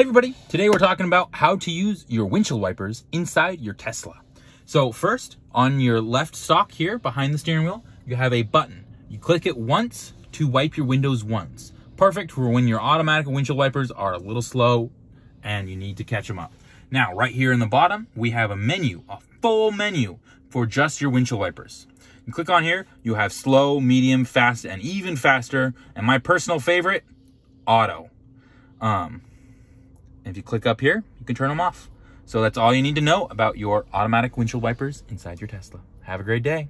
Everybody, today we're talking about how to use your windshield wipers inside your Tesla. So first, on your left stalk here behind the steering wheel, you have a button. You click it once to wipe your windows once. Perfect for when your automatic windshield wipers are a little slow and you need to catch them up. Now, right here in the bottom, we have a menu, a full menu for just your windshield wipers. You click on here, you have slow, medium, fast, and even faster. And my personal favorite, auto. Um, if you click up here, you can turn them off. So that's all you need to know about your automatic windshield wipers inside your Tesla. Have a great day.